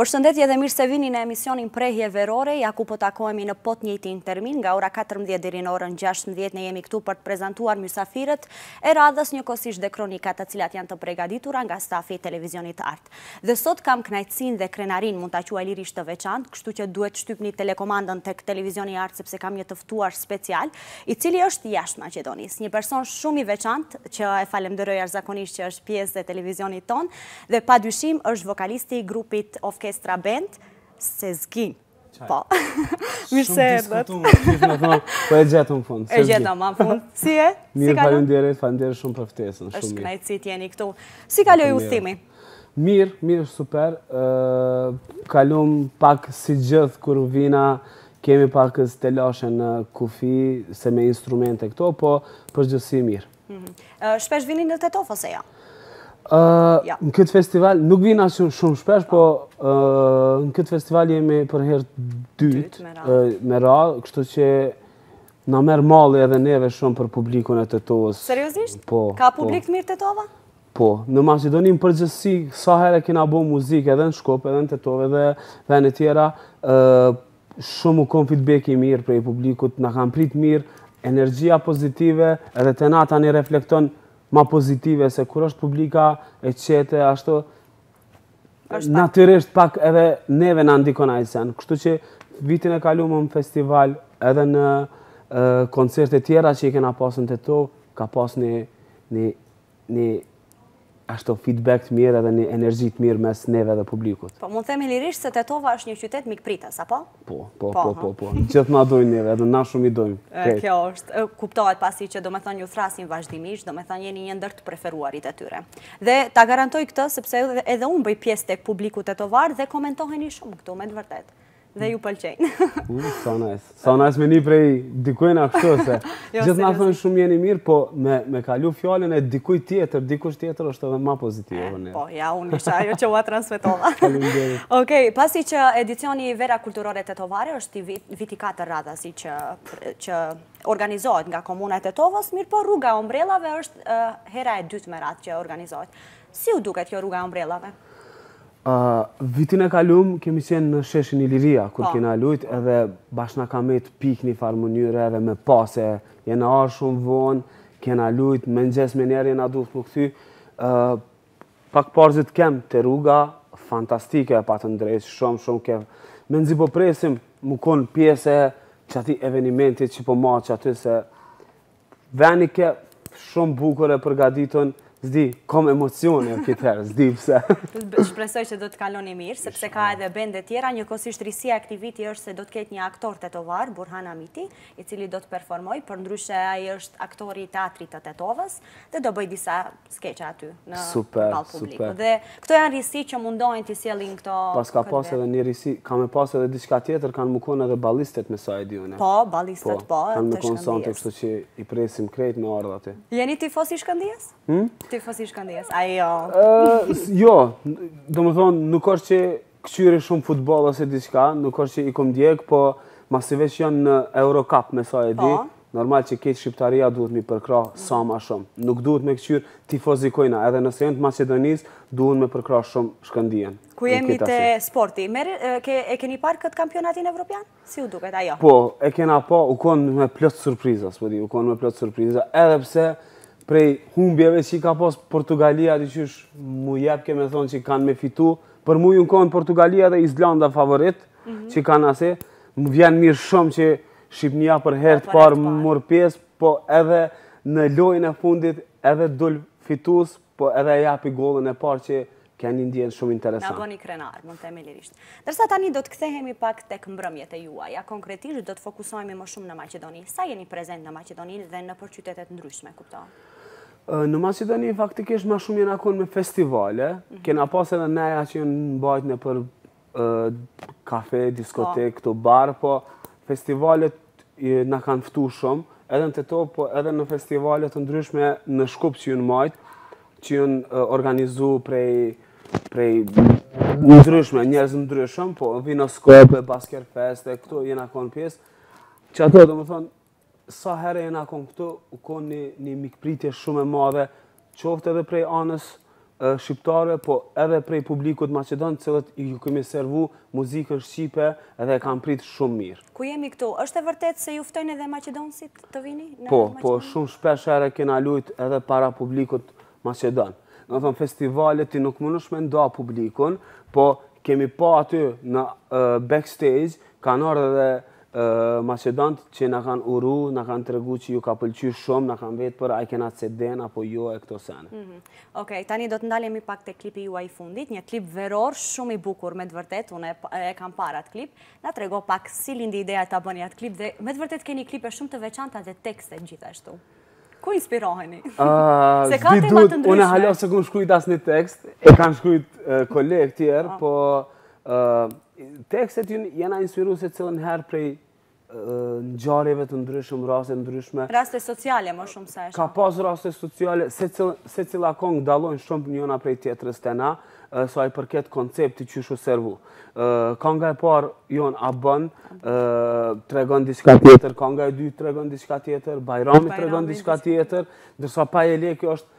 Përshëndetje dhe mirë se vini në emisionin Prehje Verore, ja ku po takohemi në po t'njëjtin termin, nga ora 14 deri në orën 16 ne jemi këtu për të prezantuar mysafirët e radhës njëkohësisht dhe kronikat të cilat janë të pregaditura nga stafi i televizionit Art. Dhe sot kam kënaqësinë dhe krenarinë mund ta quaj lirisht të veçantë, kështu që duhet shtypni telekomandën tek televizioni Art sepse kam një të ftuar special, i cili është jashtë Maqedonisë. Një person shumë i veçantë që e falemnderoj jashtëzakonisht që është pjesë e televizionit tonë. Dhe pa dyshim është vokalisti i grupit Ofkestra Band, Sezgin. Po. Mirë se erdhët. Shumë diskutumë, shumë Po e gjetëm në fund. E gjetëm në fund. Si je? Mirë, faleminderit, faleminderit shumë për ftesën. Shumë mirë. Është kënaqësi t'jeni këtu. Si kaloi udhëtimi? Mirë, mirë, super. Kalum pak si gjithë kur vina, kemi pak telashe në kufi, se me instrumente këto, po përgjithësi mirë. Mhm. Shpesh vini në Tetovë ose jo? Në këtë festival, nuk vina shumë shpesh, po në këtë festival jemi për herë të dytë me radhë, kështu që na merr malli edhe neve shumë për publikun e Tetovës. Seriosisht? Po. Ka po. publik të mirë Tetova? Po, në Maqedoni n'përgjithësi, sa herë kena bo muzikë edhe në Shkop, edhe në Tetovë, edhe vene tjera, Shumë u kon feedback-i i mirë prej publikut, na kanë prit mirë, energjia pozitive edhe te na tani reflekton ma pozitive se kur është publika e qetë ashtu natyrisht pak edhe neve na ndikon ai sen. Kështu që vitin e kalum në festival edhe në koncerte tjera që i kena pas n'Tetovë, ka pas një një një ashtu feedback të mirë edhe një energji të mirë mes neve dhe publikut. Po, mund të themi lirisht se Tetova është një qytet mikpritës, apo? Po, po, po, po, po, po. Gjithë na dojnë neve, edhe na shumë i dojnë. Kjo është, kuptohet pasi që domethënë ju thrasin vazhdimisht, domethënë jeni një ndër të preferuarit e tyre. Dhe ta garantoj këtë, sepse edhe unë bëj pjesë tek publiku tetovar dhe komentoheni shumë këtu, me të vërtetë. dhe ju pëlqejnë. Sa nice. Sa nice me ni prej dikujna ashtu se. Jo, Gjithë na thonë shumë jeni mirë, po me me kalu fjalën e dikuj tjetër, dikush tjetër është edhe më pozitiv eh, ne. Po, ja unë isha ajo që ua transmetova. Faleminderit. Okej, pasi që edicioni Vera Kulturore Tetovare është i viti 4 radhazi që organizohet nga komuna e Tetovës, mirëpo rruga e ombrellave është eh, hera e dytë me radhë që organizohet. Si u duket kjo rruga e ombrellave? Vitin e kalumë kemi qenë në sheshin Iliria, kur po. kena lujtë edhe bash na ka met pikë një farë mënyre edhe mëpas, jena ardhë shumë vonë, kena lujtë, mëngjes menjëherë jena duhet m'u kthy. Pak para zit kem te rruga, fantastike e patën ndreq, shumë shumë ke... Memzi po presim, me konë pjesë e qatij evenimentit që po mahet qaty se Veni ke shumë bukur e përgatitun, s'di, kom emocione këtë herë, s'di pse. Shpresoj që do të kaloni mirë, sepse ka edhe bende tjera, njëkohësisht risia e këtij viti është se do të ketë një aktor tetovar, Burhan Amiti, i cili do të performojë, përndryshe ai është aktori i teatrit të Tetovës, dhe do bëjë disa skeça aty në përballë publikut. Dhe këto janë risi që mundohen të sjellin këto... Pas ka pas edhe një risi, ka me pas edhe diçka tjetër, kanë me konë edhe Ballistët me sa e di unë. Po, Ballistët po, po, të Shkëndijës. Kanë me konë sonte, kështu që i presim krejt me ardhë aty. Jeni tifoz i Shkëndijës? Hm? Tifoz i Shkëndijës, a jo? Jo, domethonë, nuk është që Kqyri shumë futboll ose diçka, nuk është që i kom ndjek, po masi veç janë në Eurocup me sa e di, po. normal që krejt shqiptaria duhet m'i përkrah sa ma shumë. Nuk duhet me këqyr tifoz i kujna, edhe nëse janë të Maqedonisë, duhet me përkrah shumë Shkëndijën. Ku jemi te sporti, e keni parë këtë kampionatin evropian? Si ju duket ajo? Po, e kena pa, u konë me plot surpriza, s'po di, u konë me plot surpriza, edhe pse prej humbjeve që i ka pas Portugalia, diqysh m'u jepke me thonë që kanë me fitu, për mu jun konë Portugalia dhe Islanda favorit, mhm. që kanë asi, më vjen mirë shumë që Shqipnia për herë të parë morr pjesë, po edhe në lojën e fundit edhe dul fitus, Po edhe e japi golën e parë që ke ni ndjenjë shumë interesant. Na boni krenar, mund të themi lirisht. Ndërsa tani do të kthehemi pak tek mbrëmjet e juaja. Konkretisht do të fokusohemi më shumë në Maqedoni. Sa jeni prezent në Maqedoni dhe nëpër qytete të ndryshme, kupto? Në Maqedoni faktikisht ma shumë jena konë me festivale. Mhm. Kena pas edhe neja që jon mbajt nëpër kafe, diskotek, këto bare, po festivalet na kanë ftu shumë, edhe në Tetovë, po edhe në festivale të ndryshme në Shkup që jun majtë, që jun organizu prej prej ndryshme, njerëz të ndryshëm, po Vino Skop, Baskerfest, e këto jena konë pjesë, qato, domethonë, Sa herë jena kon këtu, u kon një, një mikpritje shumë e madhe, qoftë edhe prej anës shqiptare, po edhe prej publikut maqedon, të cilët ju kemi servu muzikën shqipe edhe e kanë prit shumë mirë. Ku jemi këtu? Është e vërtet se ju ftojnë edhe maqedonësit të vini? Po, po, shumë shpeshherë kena lujt edhe para publikut maqedon. Domethonë, festivalet ti nuk munesh me nda publikun, po kemi pa aty në backstage, kanë ardh edhe Maqedont që na kan uru, na kan tregu që ju ka pëlqy shum, na kan vet për a i kena CD-n apo jo e këto sene. Mhm. Okej, tani do të ndalemi pak te klipi juaj i fundit, një klip veror shum i bukur me të vërtet, unë e kam parë atë klip. Na trego pak si lindi ideja ta bëni atë klip dhe me të vërtet keni klipe shum të veçanta dhe tekste gjithashtu. Ku inspiroheni? Ah, se ka tema të ndryshme. Unë hala s'e kum shkrujt asnjë tekst, e kanë shkrujt kolegë tjerë, po, po tekstet jena inspiru secilën herë prej ngjarjeve të ndryshme, raste të ndryshme. Raste sociale, më shumë se e shumë. Ka pas raste sociale, secila kongë dallojnë shumë njëna prej tjetrës te na, sa i përket konceptit qysh u servu. Kanga e parë jonë, A bon, tregon diçka tjetër, kanga e dytë tregon diçka tjetër, Bajrami tregon diçka tjetër, ndërsa Pa e lek, kjo është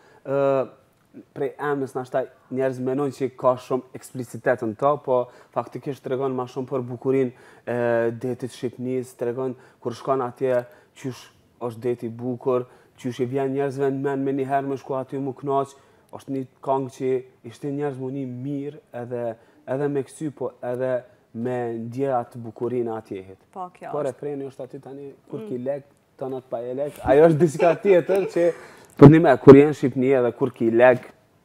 prej emnit nashta njerëz menojnë që ka shumë eksplicitet në ta, po faktikisht tregon ma shumë për bukurinë e detit t'Shqipnisë, tregon kur shkon atje qysh Është det i bukur, qysh i vjen njerëzve në mend menjëherë me shku aty m'u kënaq, është një këngë që i shtyn njerëz m'u ni mirë edhe edhe me kcy po edhe me ndje atë bukurinë e atjehit. Po, kjo është. Po refreni është aty tani, kur ki mm. lek, të nëtë pa e lek, ajo është diçka tjetër që, përnime, kur je n'Shqipni edhe kur ki lek,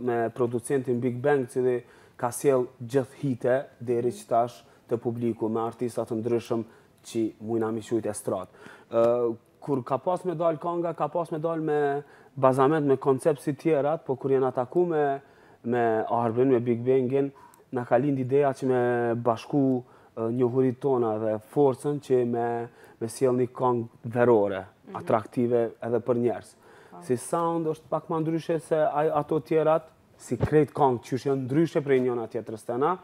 me producentin Big Bang, i cili ka sjell gjithë hite deri qetash te publiku me artista të ndryshëm që mujna m'i qujtë estradë. Kur ka pas me dalë kanga, ka pas me dalë me bazament, me koncept si tjerat, po kur jena taku me, me Arbin, me Big Bangin, na ka lind ideja që me bashku njohuritë tona dhe forcën që me, me sjell një kong verore, mhm. atraktive edhe për njerëz. Po. Si sound është pak ma ndryshe se ato tjerat, si krejt kongët qysh janë ndryshe prej njëna tjetrës te na.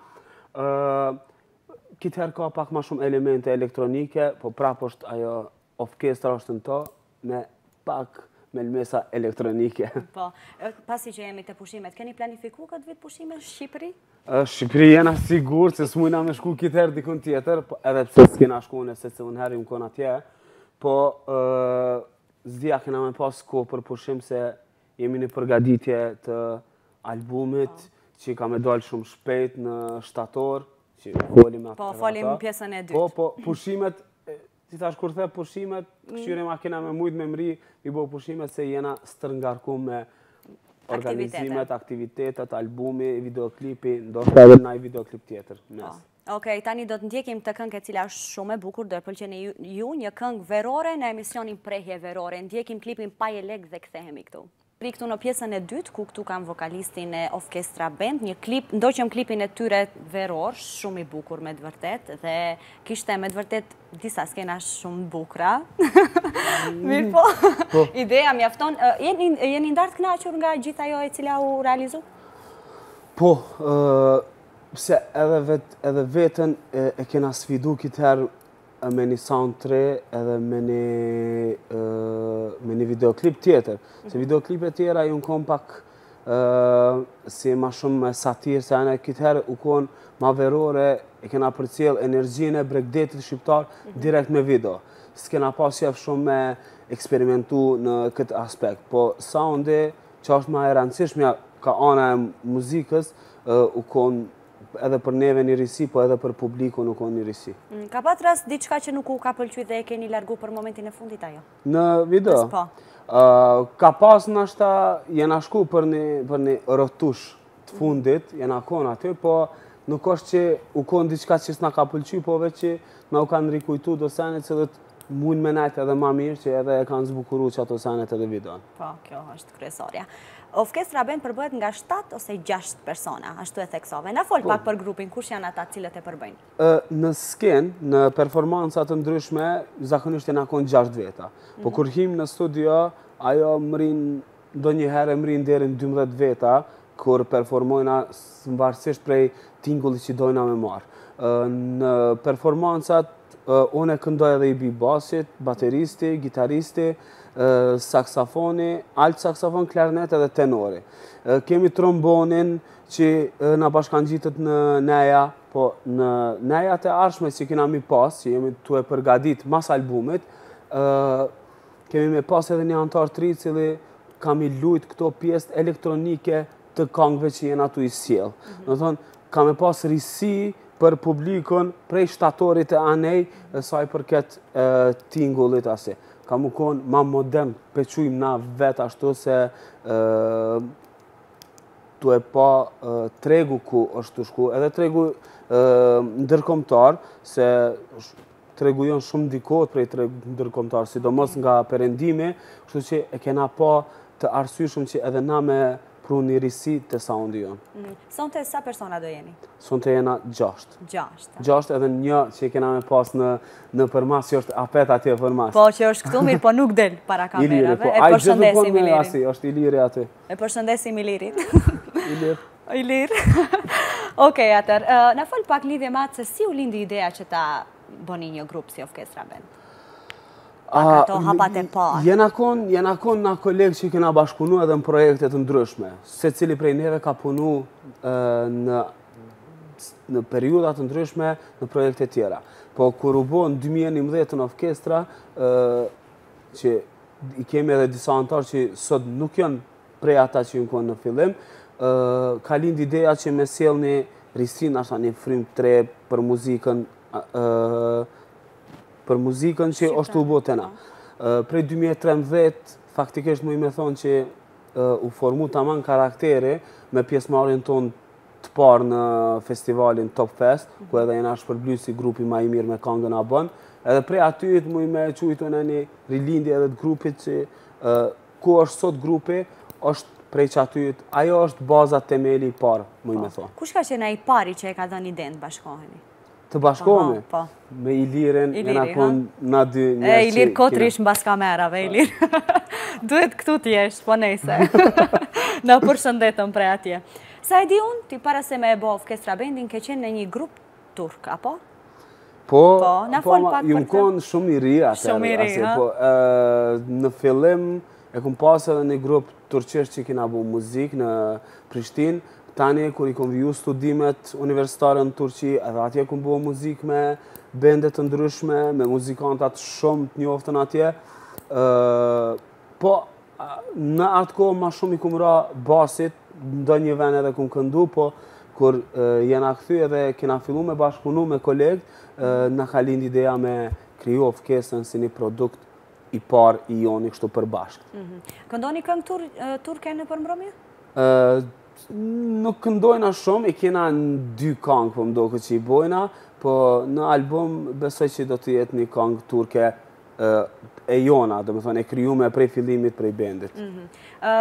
Kitë herë ka pak ma shumë elemente elektronike, po prap është ajo Offchestra është në to, me pak mëlmesa elektronike. Po, pasi që jemi te pushimet, keni planifiku këtë vit pushime në Shqipëri? N'Shqipëri jena sigurt, se s'mujna me shku kitë herë dikun tjetër, po edhe pse s'kena shku nëse secilën herë jem kon atje, po S'di a kena me pas kohë për pushim se jemi në përgatitje të albumit po. që ka me dalë shumë shpejt në shtator, që folim atë. Po, folim pjesën e dytë. Po, po, pushimet ti thash kur the pushime, kshyre mm. a kena me mujt me mrri, i bo pushime se jena stërngarku me organizimet, aktivitetet, albumi, videoklipi, ndoshta edhe naj videoklip tjetër. Po. Ok, tani do të ndjekim këtë këngë e cila është shumë e bukur, do e pëlqeni ju një këngë verore në emisionin Prehje Verore. Ndjekim klipin Pa e lek dhe kthehemi këtu. Pri këtu në pjesën e dytë, ku këtu kam vokalistin e Offchestra Band, një klip, ndoqëm klipin e tyre veror, shumë i bukur me të vërtetë, dhe kishte me të vërtetë disa skena shumë të bukura. Mirëpo, po. ideja mjafton, jeni ndarë të kënaqur nga gjithë ajo e cila u realizu? Po, Pse edhe vet edhe veten e kena sfidu këtë herë me një sound të re edhe me një me një videoklip tjetër. Se, mhm, videoklipet tjera jon kon pak si ma shumë satirë, se a, e këtë herë u konë ma verore, e kena përcjell energjinë e bregdetit shqiptar, mhm. direkt me video. S'kena pas qef shumë me eksperimentu në këtë aspekt, po soundi Çka është më e rëndësishmja ka ana e muzikës, u kon edhe për neve një risi, po edhe për publikun u kon një risi. Mm, ka pas rast diçka që nuk u ka pëlqy dhe e keni largu për momentin e fundit ajo? Në video? Po. Ka pas nashta jena shku për një retush, të fundit, jena konë aty, po nuk është që u konë diçka që s'na ka pëlqy, po veç që na u kanë rikujtu do senet që edhe mund me najtë edhe ma mirë që edhe e kanë zbukuru që ato senet edhe videon. Po, kjo është kryesorja. Ofkestra bend përbëhet nga 7 ose 6 persona, ashtu e theksove. Na folë po. pak për grupin, kush janë ata të cilët e përbëjnë? Në sken, në performanca të ndryshme, zakonisht jena kon 6 veta. Po mhm. kur him në studio, ajo mrrin Ndonjëherë e mrrin deri në dymbëdhjetë veta kur performojna varësisht prej tingullit që dojna me marrë. Në performancat unë këndoj edhe i bi basit, bateristi, gitaristi, saksofoni, alt saksofon, klarnet edhe tenori. Kemi trombonin që na bashkangjitet në neja, po në neja të ardhshme që kena me i pas, që jemi tu e përgatit mas albumit, Kemi me pas edhe një antar të ri i cili ka me i lujt këto pjesë elektronike të kangëve që jena tu i sjellë. Mhm. Do thotë, ka me pas risi për publikun prej shtatorit e anej dhe sa i përket tingullit asi. Ka me konë ma modern, po e qujmë na vetë ashtu se tu e pa tregu ku është tu shku edhe tregu ndërkombtar se tregu jonë shumë ndikohet prej tregu ndërkombtar, sidomos nga perëndimi, kështu që e kena pa të arsyshëm që edhe na me pru një risi te soundi jonë. Mm. Sonte sa persona do jeni? Sonte jena gjasht. Gjasht. Gjasht edhe një që i kena me pas në përmas, që është apet atje përmas. Po, që është këtu mirë, po nuk del para kamerave. Po, e përshëndesim Ilirin. Iliri, po, ai gjithë u konë me asi, është Iliri aty. E përshëndesim Ilirin. Iliri. Ilir. Okej, atër. Na fol pak lidhje me atë se si u lindi ideja që ta bëni një grup si Ofkestra Band? Pak ato hapat e parë. Jena konë, jena konë na kolegë që kena bashkëpunu edhe në projekte të ndryshme. Secili prej neve ka punu në në periudha të ndryshme në projekte tjera. Po, kur u bo në 2011 në Ofkestra, që i kemi edhe disa antarë që sot nuk janë prej ata që jena konë në fillim, ka lind ideja që me sjell një risi, ashtu një frymë të re për muzikën, për muzikën që është tu u bo te na. Prej 2013, faktikisht muj me thonë që u formu taman karakteri me pjesëmarrjen tonë të parë në festivalin Top Fest, ku edhe jena shpërbly si grupi ma i mirë me kangën a bënë, edhe prej atyhit muj me qujt një rilindje edhe të grupit që Ku është sot grupi, është prej qatyhit, ajo është baza, temeli i parë, muj me thonë. Kush ka qenë ai i pari që e ka dhënë idenë të bashkohemi? Të bashkohemi? Po. Me Ilirin, jena konë na dy njerëz që... E, Ilir Kotri është mbas kamerave, po. Ilir. Duhet këtu t'jesh, po nejse. Na përshëndet prej atje. Sa e di unë, ti para se me e bo Offchestra Bendin, ke qenë në një grup turk, apo? Po, po, po jom konë shumë i ri atëherë. Shumë i ri, ha? Po, në fillim, e kom pasë edhe një grup turqisht që kena bo muzikë në Prishtinë. Tani, kur i kom viju studimet universitare në Turqi, edhe atje kom bo muzikë me bende të ndryshme, me muzikanta shumë të njoftën atje. Po, Në atë kohë ma shumë i kom ra basit, ndonjë ven edhe kom këndu, po kur jena kthy edhe kena fillu me bashkëpunu me kolegë, na ka lind ideja me kriju Offchestrën si një produkt i parë i joni kështu përbashkët. Mhm. Këndoni këngë turke nëpër mbrëmje? Nuk këndojna shumë, i kena nja dy këngë për momentin që i bojna, po në album besoj që do të jetë një këngë turke e jona, domethënë, e krijume prej fillimit prej bendit. Mhm.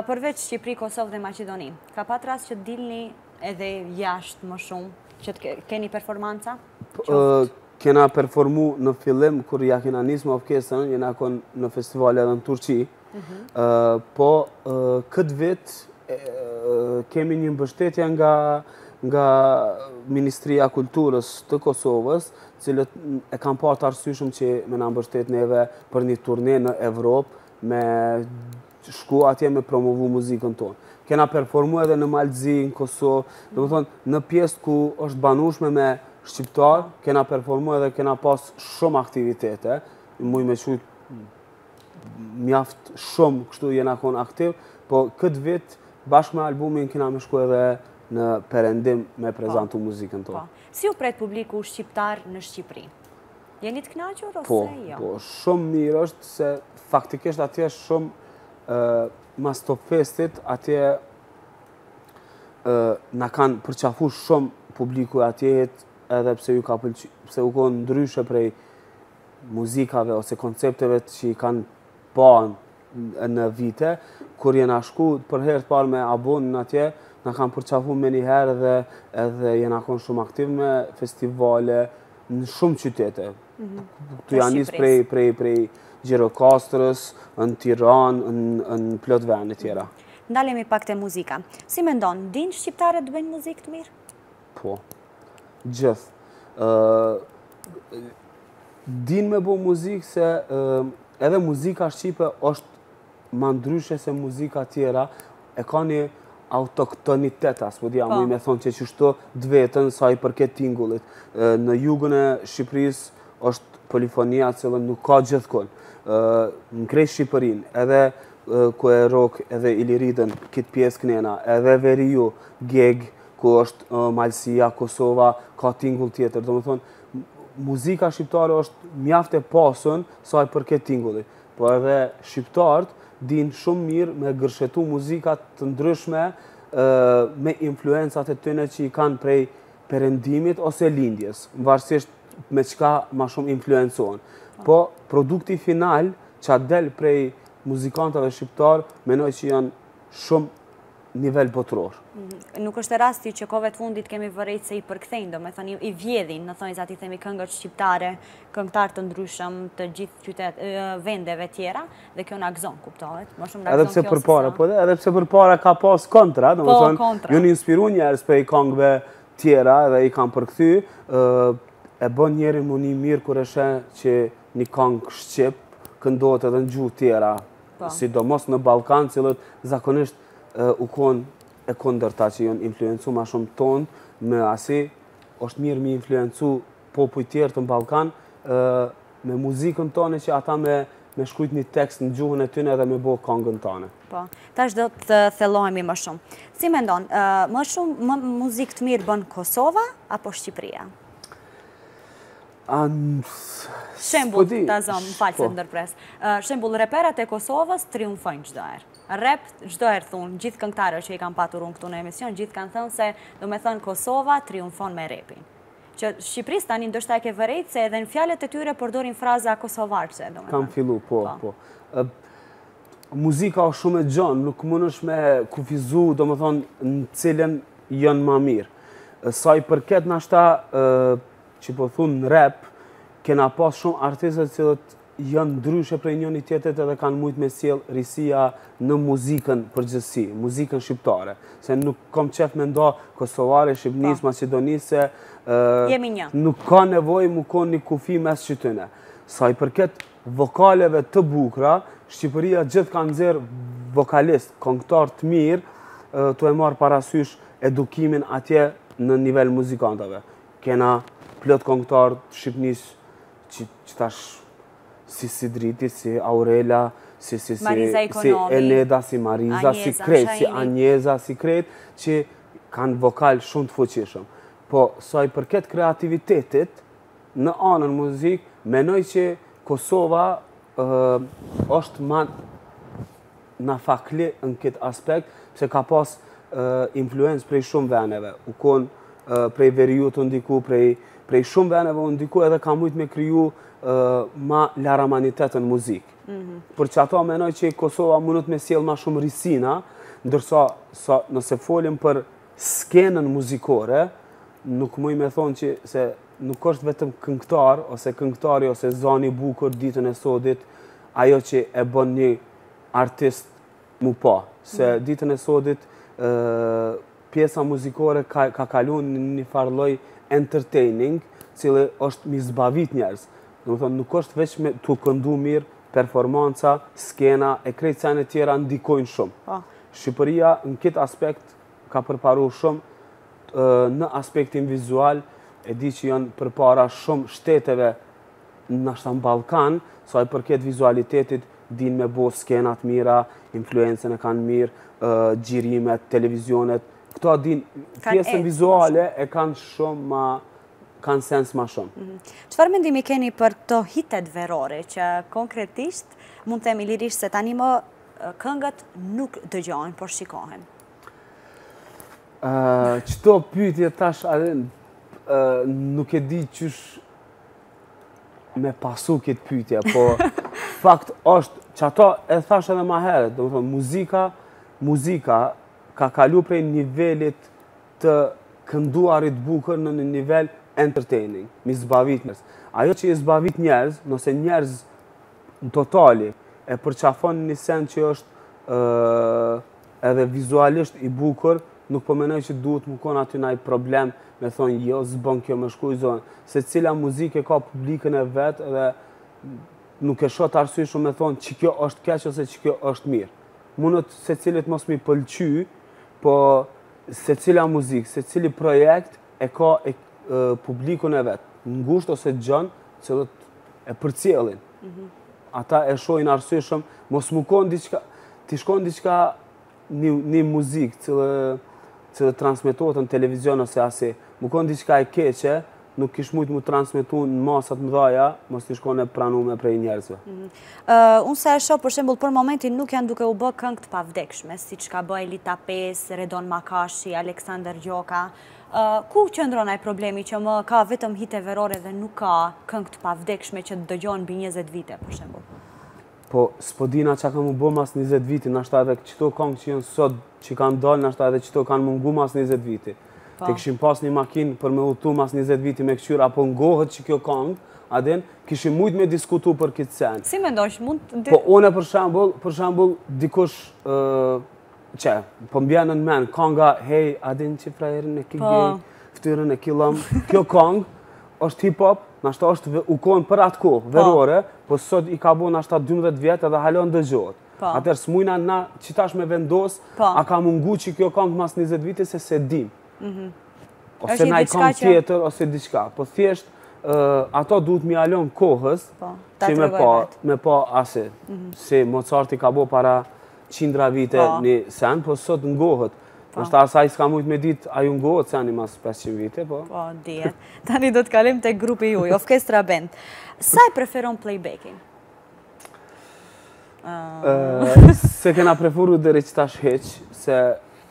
Përveç Shqipëri, Kosovë dhe Maqedoni, ka pas rast që të dilni edhe jashtë më shumë, që të keni performanca? Kena performu në fillim, kur ja kena nis me Offchestrën, jena kon në festival edhe në Turqi, mhm. po këtë vit kemi një mbështetje nga nga Ministria e Kulturës të Kosovës, cilët e kanë parë të arsyeshme që me na mbështet neve për një turne në Evropë, me shku atje me promovu muzikën tonë. Kena performu edhe në Mal të Zi, në Kosovë, domethënë, në pjesë ku është e banushme me Shqiptarë, kena performu edhe kena pas shumë aktivitete, muj me qujt mjaft shumë kështu jena konë aktiv, po këtë vit bashkë me albumin kena me shku edhe në perëndim me prezantu muzikën tonë. Po. Si u pret publiku shqiptar në Shqipëri? Jeni të knaqur ose po, jo? Po, shumë mirë është se faktikisht atje shumë mas Top Festit atje na kanë përqafu shumë publiku i atjehit edhe pse ju ka pëlqy, pse u konë ndryshe prej muzikave ose koncepteve që i kanë Po, në vite, kur jena shku për herë të parë me abon atje, na kanë përqafu menjëherë dhe edhe jena konë shumë aktiv me festivale në shumë qytete. Mhm. Tu ja nis prej, prej, prej Gjirokastrës, në Tiranë, në plot vene tjera. Ndalemi pak te muzika. Si mendon, din shqiptarët të bëjnë muzikë të mirë? Po. Gjithë. Din me bo muzikë se edhe muzika shqipe është ma ndryshe se muzika tjera. E ka një autoktonitet, po, po. me thonë qi qishtu të veten sa i përket tingullit. Në jugën e Shqipërisë është polifonia të cilën nuk ka gjithkun. Në krejt Shqipërinë, edhe ku e rrok edhe Iliridën, kit pjesë knena, edhe veriu, gegë, ku është Malësia, Kosova, ka tingull tjetër. Domethonë, muzika shqiptare është mjaft e pasun sa i përket tingullit. Po edhe shqiptarët din shumë mirë me gërshetu muzika të ndryshme me influencat e tyne që i kanë prej perëndimit ose lindjes, varësisht me çka ma shumë influencohen. Po, produkti final që del prej muzikantave shqiptarë, menoj që janë shumë nivel botëror. Nuk është rasti që kohëve të fundit kemi vërejt se i përkthejnë, domethënë i vjedhin, në thonjëza t'i themi këngët shqiptare, këngëtarë të ndryshëm të gjithë qytet, vendeve tjera, dhe kjo na gëzon, kuptohet. Më shumë na gëzon kjo sesa. Edhe pse përpara, po edhe, edhe pse përpara ka pas kontra, do me po, thënë, kontra. jon inspiru njerëz prej këngëve tjera dhe i kanë përkthy, e bën njerin m'u ni mirë kur e sheh që një këngë shqip, këndohet edhe në gjuhë tjera, Po. sidomos në Ballkan, cilat zakonisht u konë e kundërta që jon influencu ma shumë tont, me asi, është mirë me influencu popuj tjerë në Ballkan, me muzikën tonë që ata me shkrujt një tekst në gjuhën e tyne dhe me bo kongën tonë. Po, tash do të thellohemi më shumë. Si mendon, më shumë muzikë të mirë bën Kosova apo Shqipëria? Shembul, ta zëmë, më fal se po ndërpres. Shembul, reperat e Kosovës triumfojnë çdo herë. Rep, çdo herë thuaj, gjithë këngëtarët që i kam patur unë këtu në emision, gjithë kanë thënë se, domethënë, Kosova triumfon me repin. Që Shqipërisë tani ndoshta e ke vërejt se edhe në fjalët e tyre përdorin fraza kosovarçe, domethënë. Kanë fillu, po, po. po. Muzika o shumë e gjonë, nuk munesh me kufizu, domethënë, në cilën jon ma mirë. Sa i përket nashta që po thun në rap, kena pas shumë artista të cilët janë ndryshe prej njëri tjetrit edhe kanë mujt me sjell risia në muzikën në përgjithësi, muzikën shqiptare. Se nuk kam qejf me nda Kosovare, Shqipnis, po. Maqedonisë, nuk ka nevojë m'u konë një kufi mes qetyne. Sa i përket vokaleve të bukra, Shqipëria gjithë kanë nxjerrë vokalistë, kongtarë të mirë, tu e marrë parasysh edukimin atje në nivel muzikantave. Kena plot kongtarë të Shqipnisë që që tash si Sidriti, si Aurela, si si si si Eneda, si Mariza, si Kejsi, si Anxhela, si krejt, që kanë vokal shumë të fuqishëm. Po sa i përket kreativitetit në anën muzikë, menoj që Kosova është ma nafakli në këtë aspekt, se ka pas influencë prej shumë veneve, u konë prej veriut e ndiku, prej, prej shumë veneve u ndiku edhe ka mujtë me kryu ma laramanitet në muzikë. Mm -hmm. Për qata menoj që Kosova mundet me sjellë ma shumë risia, ndërsa sa, nëse folim për skenën muzikore, nuk muj me thonë që se Nuk është vetëm këngëtari ose këngëtari ose zani i bukur ditën e sodit ajo që e bën një artist m'u pa. Se mhm. ditën e sodit pjesa muzikore ka, ka kalu në një farë lloj entertaining, i cili është m'i zbavit njerëz. Domethonë, nuk është veç me tu këndu mirë, performanca, skena, e krejt senet tjera ndikojnë shumë. Po. Shqipëria në këtë aspekt Ka përparu shumë në aspektin vizual, e di që janë përpara shumë shteteve nashta në Ballkan, sa i përket vizualitetit, din me bo skena t'mira, influencën e kanë mirë, xhirimet, televizionet, këto, dinë pjesën vizuale e kanë shumë ma kanë sens ma shumë. Mhm. Çfarë mendimi keni për këto hitet verore, që konkretisht mund të themi lirisht se tanimë këngët nuk dëgjohen, por shikohen? Qëto pyetje tash arin, nuk e di qysh me pas këtë pyetje, po fakt është që ato e thashë edhe ma herët, domethonë, muzika, muzika ka kalu prej nivelit të kënduarit bukur në një nivel entertaining, m'i zbavit njerëz. Ajo që i zbavit njerëz, nëse njerëzit në totali e përqafojnë një sen që është Edhe vizualisht i bukur, nuk po menoj që duhet m'u konë aty naj problem me thonë jo s'bon kjo me shku n'zon. Secila muzikë e ka publikun e vet dhe nuk e shoh të arsyeshme me thonë që kjo është keq ose që kjo është mirë. Mundet secilit mos m'i pëlqy, po secila muzikë, secili projekt, e ka publikun e vet, ngushtë ose gjon, cilët e përcjellin. Mhm. Ata e shohin arsyeshëm, mos mu kon diçka, t'i shkon diçka një një muzikë që që të transmetohet në televizion ose asi, mu kon diçka e keqe, nuk kish mujtë mu transmetu në masa të mëdhaja, mos t'ish kon e pranume prej njerëzve. Mhm. Unë sa e shoh për shembull për momentin nuk janë duke u bë këngë të pavdekshme, siç ka bë Elita 5, Redon Makashi, Aleksandër Gjoka. Ku qëndron ai problemi që më ka vetëm hite verore dhe nuk ka këngë të pavdekshme që të dëgjohen mbi 20 vite për shembull? Po, s'po di na çka ka mu bo mas 20 viti, nashta edhe qëto kongë që janë sot, që kanë dalë, nashta edhe qëto kanë mu ngu mas 20 viti. Po. Të kishim pas një makinë për me udhtu mas 20 viti me këqyr, a po ngohet qikjo kongë, a din, kishim mujtë me diskutu për këtë sen. Si mendojsh, mund të... Po, une për shambull, për shambull, dikush, që, për po m'bjen në men, konga, hej, a din që frajerin e ki po. gej, ftyrën e ki llom, kjo kongë, është hip-hop, nashta është u konë për atë kohë, verore, po sot i ka bo nashta 12 vjet edhe hala ndëgjohet. Po. Atëherë s'mujna na qitash me vendos, po. a ka mu ngu qikjo këngë mas 20 vite se s'e dim. Mhm. Ose naj këngë tjetër, ose diçka. Po thjesht, ato duhet me ia lon kohës, po, që me pa, me pa asi, mhm. se Mozarti ka bo para qindra vite një sen, po sot ngohet. Po. Nashta as ai s'ka mujtë me ditë, a ju ngohet seni mas 500 vite, po? Po, dhjetë. Tani do të kalim te grupi juj, Offchestra Band. Sa e preferon playbackin? S'e kena preferu deri qitash hiç, se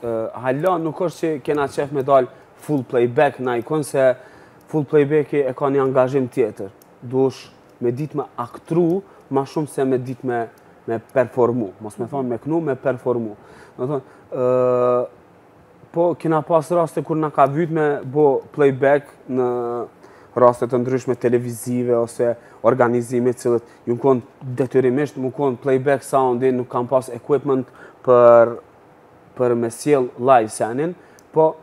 hala nuk është që kena qef me dalë full playback najkun, se full playback e ka një angazhim tjetër. Duhsh me dit me aktru, ma shumë se me dit me performu. Mos me thonë me knu, me performu. Domethonë, Po, kena pas raste kur na ka vyt me bo playback në raste të ndryshme televizive ose organizime cilët jon konë detyrimisht mu konë playback soundi, nuk kam pas equipment për, për me sjell live senin, po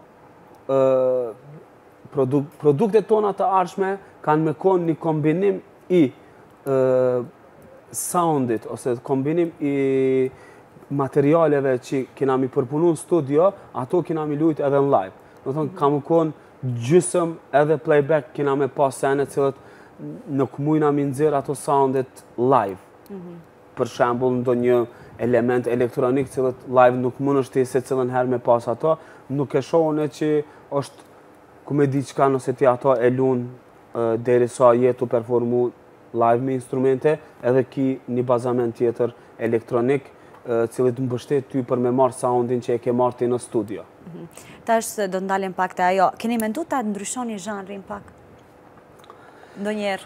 produktet tona të ardhshme kanë me konë një kombinim i soundit ose kombinim i materialeve që kena mi përpunu në studio, ato kena mi lujt edhe në live. Domethonë, mhm. ka mu konë gjysëm edhe playback kena me pas sene cilët nuk mujna mi nxerr ato soundit live. Mhm. Për shambull, ndonjë element elektronik cilët live nuk mundesh ti secilën herë me pas ato, nuk e shoh une që është ku me di çka nëse ti ato e lunë deri sa je tu performu live me instrumente, edhe ki një bazament tjetër elektronik, cili t'mbështet ty për me marrë soundin që e ke marrë ti në studio. Mhm. Tash se do të ndalim pak te ajo. Keni mendu ta ndryshoni zhanrin pak? Ndonjëherë?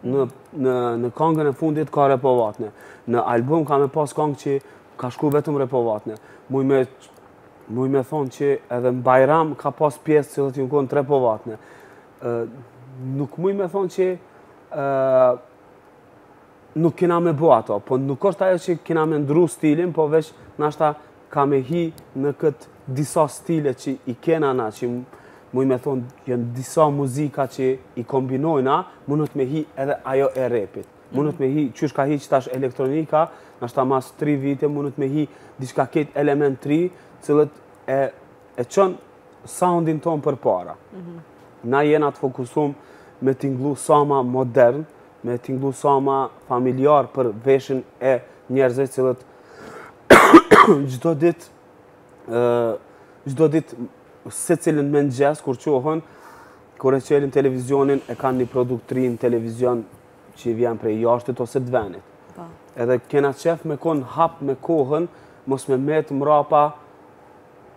Në, në, në kongën e fundit ka repu Vatne. Në album ka me pas kongë që ka shku vetëm repu Vatne. Muj me, muj me thonë që edhe në Bajram ka pas pjesë cilët jon konë tu repu Vatne. Nuk muj me thonë që nuk kena me bo ato, po nuk është ajo që kena me ndrru stilin, po veç nashta Ka me hi në këtë disa stile që i kena na, që muj me thonë, jonë disa muzika që i kombinojna, mundët me hi edhe ajo e repit. Mhm. Mundët me hi, qysh ka hi që tash elektronika, nashta mas 3 vite, mundët me hi diçka ket element t'ri, cili e, e çon soundin tonë përpara. Mhm. Na jena të fokusum me tingllu sa ma modern, me tingllu sa ma familjar për veshin e njerëzve cilët çdo ditë çdo ditë secilin mëngjes kur çohen kur e çelin televizionin e kanë një produkt t'ri në televizion që i vjen prej jashtit ose të venit po. edhe kena qejf me konë hap me kohën mos me metë mrapa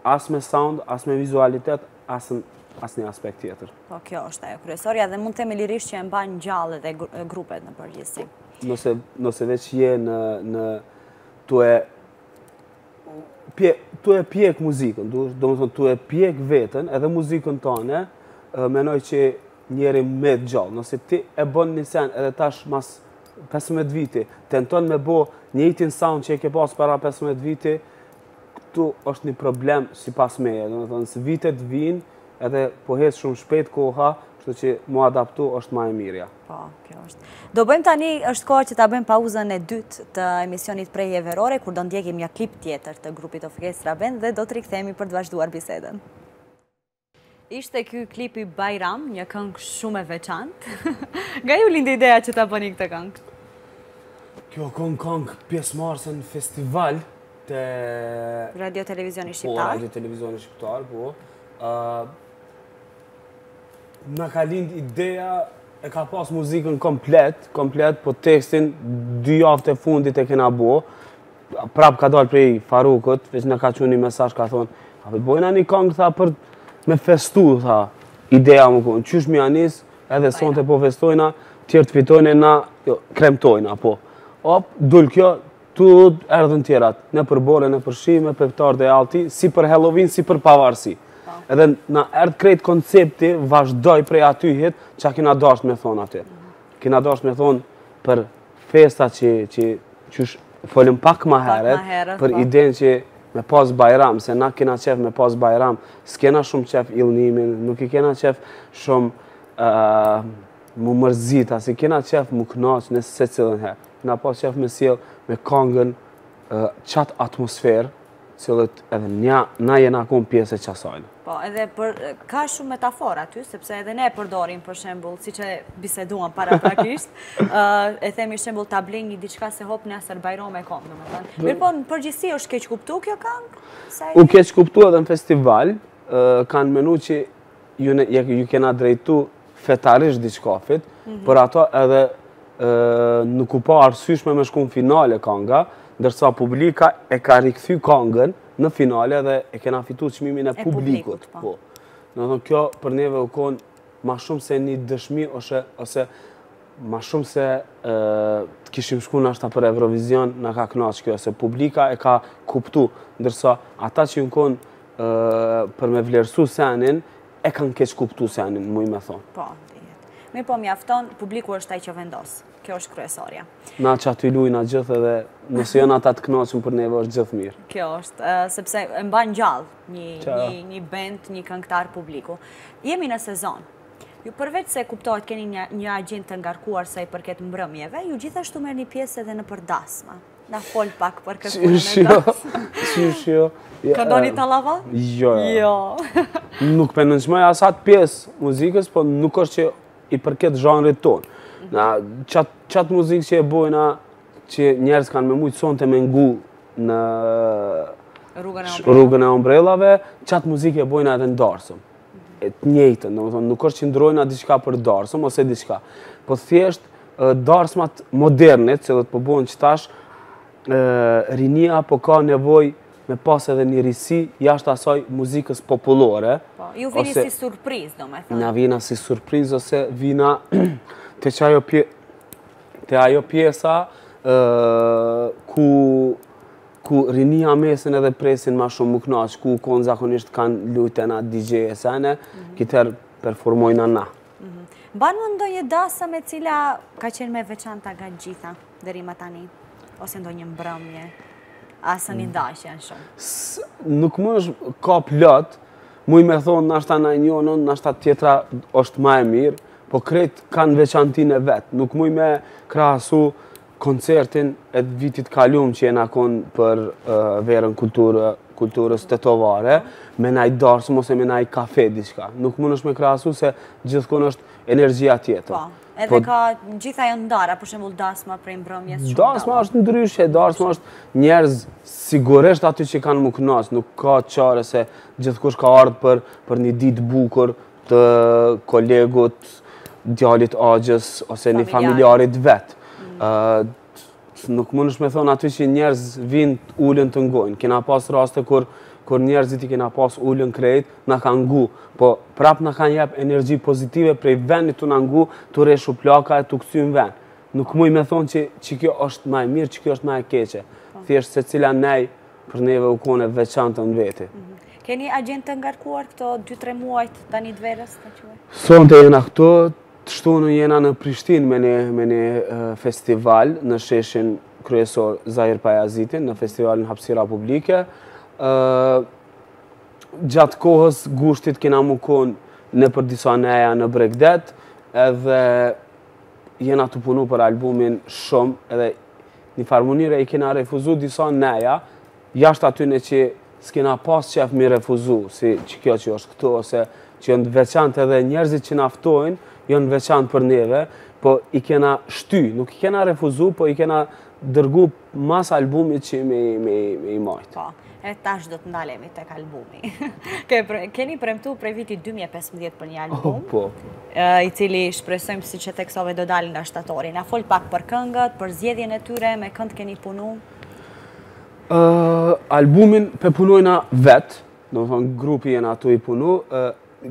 as me sound, as me vizualitet as një aspekt tjetër Po kjo është ajo kryesorja dhe mund të themi lirisht që e mbanë gjallë dhe grupet në përgjithësi. Nëse veç je tu e tu e pjek muzikën, domethonë tu e pjek veten edhe muzikën tane, menoj që njeri met gjallë. Nëse ti e bën një sen edhe tash mas 15 viti, tenton me bo njëjtin sound që e ke pas para 15 viti, Këtu është një problem sipas meje, domethënë se vitet vijnë edhe po hec shumë shpejt koha, kështu që m'u adaptu është ma e mirja. Po, kjo është. Do bëjmë tani, është koha që ta bëjmë pauzën e dytë të emisionit Prehje verore, kur do ndjekim një klip tjetër të grupit Offchestra Band dhe do të rikthehemi për të vazhduar bisedën. Ishte ky klipi Bajram, një kangë shumë e veçantë. Nga ju lindi ideja që ta boni këtë kangë? Kjo kon kangë pjesëmarrëse në Festival të... Radio Televizioni po, Shqiptar. Po, Radio Televizioni Shqiptar, po. Na ka lindë ideja, e ka pas muzikën komplet, komplet, po tekstin dy javët e fundit e kena bo. Prap ka dalë prej Farukut, veç na ka çu ni mesazh ka thonë, a po bojna një kongë, tha, për me festu, tha, ideja u konë, qysh me nisë, edhe sonte po festojna, tjerët fitojnë e na jo, kremtojna, po. Op, dul kjo, t'u erdhën tjerat, në përbore, në përshime, për tërë realitetin, si për Halloween, si për pavarësi. Po. Edhe na erdhë krejt koncepti, vazhdoj prej aty hit, që a kena dasht me thonë aty. Kena dasht me thonë për Festa që, që, që folëm pak ma heret, për, po, idenë që me pas bajram, se na kena qejf me pas bajram, s'kena shumë qejf idhnimin, nuk i kena qejf shumë uh, m'u mërzit, a si kena qejf m'u knaq në secilën herë. Kena pas qejf me sjell me kangën uh, qatë atmosferë, Cilës edhe na, na jena kon pjesë e qasajna. Po, edhe për, ka shumë metafora aty, sepse edhe ne e përdorim për shembull, siç e biseduam paraprakisht, e themi shembull ta blen një diçka se hop nesër bajram e kom, domethënë. Mirëpo, në përgjithësi është keqkuptu kjo kangë? U keqkuptu edhe në festival, kanë menu që iu kena drejtu fetarisht dikafit, për ato edhe nuk u pa e arsyshme me shku në finale kanga, ndërsa publika e ka rikthy kangën në finale dhe e kena fitu çmimin e publikut. Po. Po. Domethonë, kjo për neve u konë ma shumë se një dëshmi, ose ma shumë se të kishim shku ndoshta për Eurovizion, na ka knaq kjo, se publika e ka kuptu, ndërsa ata që jon konë për me vlerësu senin, e kanë keqkuptu senin, muj me thonë. Po, mirëpo mjafton, publiku është ai që vendos, kjo është kryesorja. Na qaty lujna gjith edhe, nëse jonë ata të knaqëm për neve është gjith mirë. Kjo është, sepse e mban gjallë një, një, një band, një këngëtar publiku. Jemi në sezon, Ju përveç se kuptohet keni një, një agjendë të ngarkuar sa i përket mbrëmjeve, ju gjithashtu merrni pjesë edhe nëpër dasma. Na fol pak për këtë punë. Si jo. Si si jo. A këndoni tallava? Jo. Jo. Nuk po nënçmoj as atë pjesë t'muzikës, po nuk është që i përket zhanrit tonë. Na qat, qat muzikë që e bojna që njerëz kanë me mujt sonte me ngu në rrugën e ombrellave, qat muzikë e bojna edhe n'darsëm. e, të njëjtën, domethonë, nuk është që ndrojna diçka për darsëm ose diçka. Po thjesht, darsmat moderne, cilat po bohen qetash, rinia po ka nevojë me pas edhe një risi jashtë asaj muzikës popullore. Po, ju vini si surprizë, domethonë. Na vina si surprizë, ose vina te qajo pje... te ajo pjesa ku Ku rinia mesen edhe presin ma shumë m'u knaq, ku kon zakonisht kanë lujt naj DJ e sene, mhm. kët her performojnë na. Mhm. Mban mend ndonjë dasëm e cila ka qenë më e veçanta nga gjitha, deri ma tani, ose ndonjë mbrëmje, ashtu mm. dasht janë shumë. Nuk munësh ka plot, muj me thonë, nashta njanën, nashta tjetra është ma e mirë, po krejt kanë veçantinë e vet, nuk muj me krahasu, koncertin e vitit kalum që jena konë për verën kulturë, kulturës tetovare, me naj darsëm ose me naj kafe diçka. Nuk mundësh me krahasu se gjithkun është energjia tjetër. Po, edhe po- t'gjitha janë ndara, për shembull dasma prej mbrëmjes shumë. Dasma është ndryshe, dasma është njerëz sigurisht aty që kanë m'u kënaq, nuk ka çare se gjithkush ka ardh për për një ditë bukur, të kolegut, djalit axhës, ose një familjarit vet. Mm. Nuk mundësh me thonë aty që njerëz vijn ulen të ngojnë. Kena pas raste kur kur njerëzit i kena pas ulun krejt, na kan ngu, po prap na kan jep energji pozitive prej vendit tu na ngu, tu rreh shuplaka e tu kcy në vend. Nuk muj me thonë që që kjo është ma e mirë, që kjo është ma e keqe. Po. Thjesht secila nej Për neve u kon e veçantë në vete. Mhm. Keni agjendë të ngarkuar këto 2-3 muajt tani të verës? Sonte jena këtu, të shtunën jena në Prishtinë me një festival në sheshin kryesor Zahir Pajazitin, në festivalin Hapsira Publike. Gjatë kohës gushtit kena m'u konë nëpër disa neja në bregdet, edhe jena tu punu për albumin shumë, edhe Një farë mënyre i kena refuzu disa neja, jashtë atyre që s'kena pas qef m'i refuzu, si qe kjo që është këtu, ose që janë t'veçantë edhe njerëzit që na ftojnë, janë t'veçantë për neve, po i kena shty, nuk i kena refuzu, po i kena dërgu mas albumit që me, me, me i majt. Po. E tash do të ndalemi te albumi. Keni premtu prej vitit 2015 për një album, oh, po. i cili shpresojmë siç theksove do dalë nga shtatori. Na fol pak për këngët, për zgjedhjen e tyre, me kënd keni punu? Albumin p'e punojna vetë, domethonë grupi jena tu e punu,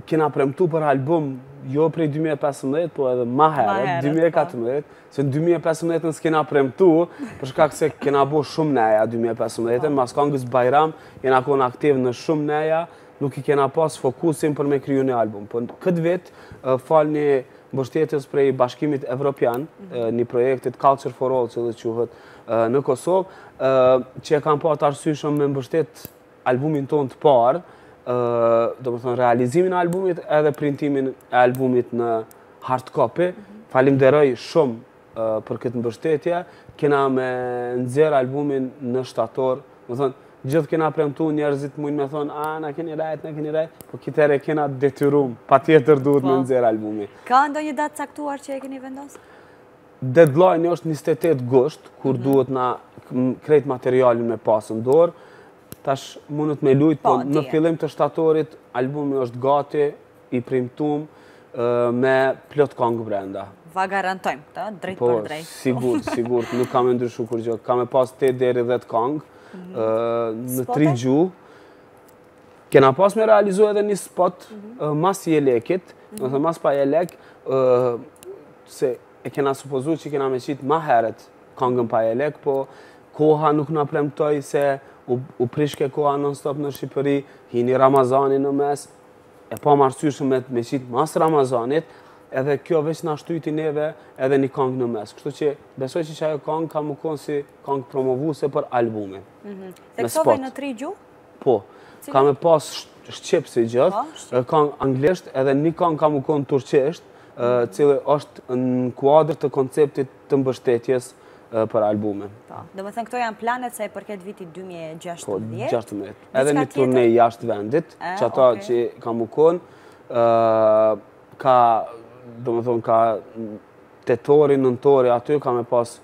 kena premtu për album jo prej 2015, po edhe ma herët, 2014, Se në 2015-ën s'kena premtu, për shkak se kena bo shumë neja 2015, mas kongës Bajram, jena kon aktiv në shumë neja, nuk i kena pas fokusin për me kryu një album. Po këtë vit, falë një mbështetjes prej bashkimit evropian, një projektit Culture for All, qysh quhet në Kosovë, që e kan pa të arsyshëm me mbështet albumin tonë të parë, domethonë realizimin e albumit edhe printimin e albumit në hard copy. Faliminderoj shumë për këtë mbështetje. Kena me nxjerr albumin në shtator. Methonë, gjithë kena premtu njerëzit mujnë me thonë, a, na keni rrejt, na keni rrejt, po kit here kena detyrum, patjetër duhet me po. nxjerr albumin. Ka ndonjë datë t'caktuar që e keni vendosë? Deadline-i është njëzet e tetë gusht, kur mhm. duhet na krejt materialin me pasë në dorë. Tash mundet me lujt, po, po në fillim të shtatorit, albumi është gati, i printum, me plot kongë brenda. Va garantojmë këta, drejt, po, për drejt. Po, sigurt, sigurt, nuk ka me ndryshu kurgjo. Ka me pas 8 deri 10 kongë, mhm. në tri gjuhë. Kena pas me realizu edhe një spot mhm. mas jelekit, me mhm. thonë mas Pa jelek, se e kena supozu që kena me qitë ma heret kongën pa jelek, po koha nuk na premtoi se u prishke koha non stop në Shqipëri, hini Ramazani në mes, e pamë t'arsyshme me qitë mas Ramazanit, edhe kjo veç na shtyjti neve edhe një kongë në mes. Kështu që besoj që që ajo kongë ka m'u konë si kongë promovuse për albumin. Mhm. Dhe këto vijnë në tri gjuhë? Po, ka me pas shqip si gjithë, po, kongë anglisht, edhe një kongë ka m'u konë turqisht, e cila është në kuadër të konceptit të mbështetjes për albumin. Po, domethënë, këto janë planet sa i përket vitit 2016. Po, 2016. Edhe një turne jashtë vendit, që ajo që ka m'u konë, kah, domethënë, kah tetori, nëntori, aty ka me pas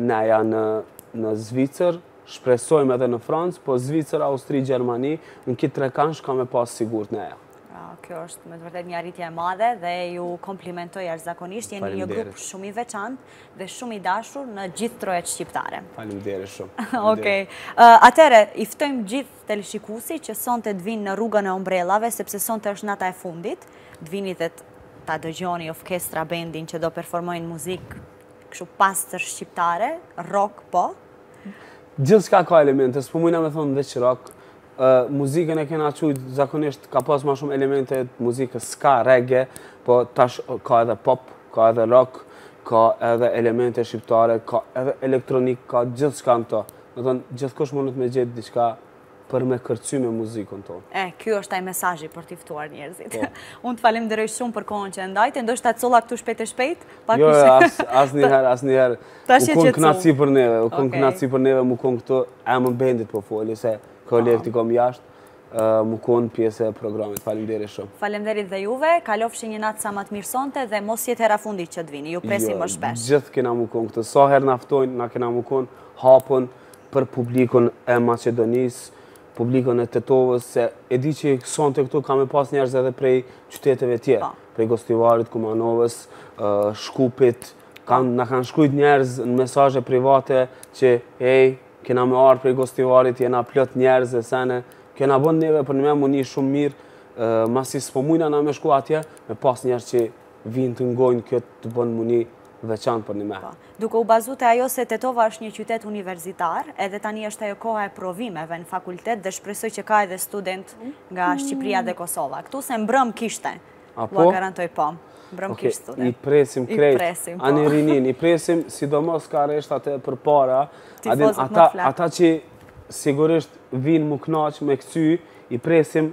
neja në Zvicër, Shpresojmë edhe në Francë, po Zvicër, Austri, Gjermani, në kit trekandsh ka me pasë sigurt neja. Kjo është me të vërtetë një arritje e madhe dhe ju komplimentoj jashtëzakonisht, jeni një grup shumë i veçantë dhe shumë i dashur në gjithë trojet shqiptare. Faleminderit shumë. Okej. Atëherë, i ftojmë gjithë teleshikusit që sonte t'vijnë në rrugën e ombrellave, sepse sonte është nata e fundit, t'vini dhe ta dëgjoni Offchestra bendin që do performojnë muzikë kështu pastër shqiptare, rock po, Gjithçka, ka elemente, s'po mujmë na me thonë veç rock. Muzikën e kena qujt, zakonisht ka pas ma shumë elemente të muzikës, ska reggae, po tash ka edhe pop, ka edhe rock, ka edhe elemente shqiptare, ka edhe elektronik, ka gjithçka në to. Methonë, gjithkush mundet me gjet diçka, për me kërcy me muzikën tonë. E, ky është ai mesazhi për t'i ftuar njerëzit. Po. Unë të faleminderoj shumë për kohën që e ndave, ndoshta të solla këtu shpejt e shpejt? Jo, asnjëherë, asnjëherë. Ta shqe që të cumë. për neve, u konë knaqsi për neve, m'u konë këtu, n'emën t'bendit po foli, se kolegët i kom jashtë, m'u konë pjesë e programit. Faleminderit shumë. Faleminderit dhe juve, kalofshi një natë sa ma të mirë sonte dhe mos jetë hera e fundit që të vini, ju presim jo, më shpesh. Gjithë kena m'u konë këtu, sa herë na ftojnë, na kena m'u konë t'hapun, për publikun e Maqedonisë, publikun e Tetovës, se e di që sonte këtu ka me pas njerëz edhe prej qyteteve tjerë, po, prej Gostivarit, Kumanovës, Shkupit, na kanë shkrujt njerëz në mesazhe private që, ej, kena me ardh prej Gostivarit, jena plot njerëz e sene, kjo na bon neve me u ni shumë mirë, masi s'po mujna na me shku atje, me pas njerëz që vijnë të ngojnë, kjo të bon m'u ni veçantë për një me. Po, duke u bazu te ajo se Tetova është një qytet universitar, edhe tani është ajo koha e provimeve në fakultet dhe shpresoj që ka edhe studentë nga Shqipria dhe Kosova. Këtu se mbrëm kishte, A po? Ua garantoj po. Mbrëm okay. kishte studentë. I presim krejt. I presim, po. Ani rininë, i presim, sidomos ka rreshtat e përpara. Tifozët më t'flaktë. Ata që sigurisht vijnë m'u knaq, me kcy, i presim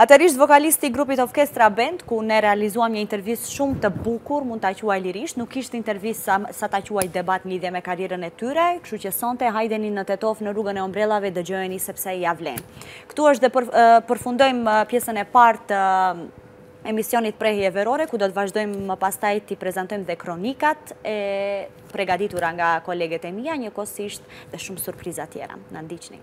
Atëherë ishte vokalisti i grupit Offchestra Band, ku ne realizuam një intervistë shumë të bukur, mund ta quaj lirisht, nuk ishte intervistë sa, sa ta quaj debat në lidhje me karrierën e tyre, kështu që sonte hajdeni në Tetovë në rrugën e ombrellave, dëgjojeni sepse ia vlen. Këtu është dhe për, përfundojmë pjesën e parë të emisionit Prehje Verore, ku do të vazhdojmë më pastaj t'i prezantojmë dhe kronikat e pregaditura nga koleget e mia, njëkohësisht dhe shumë surpriza tjera. Na ndiqni.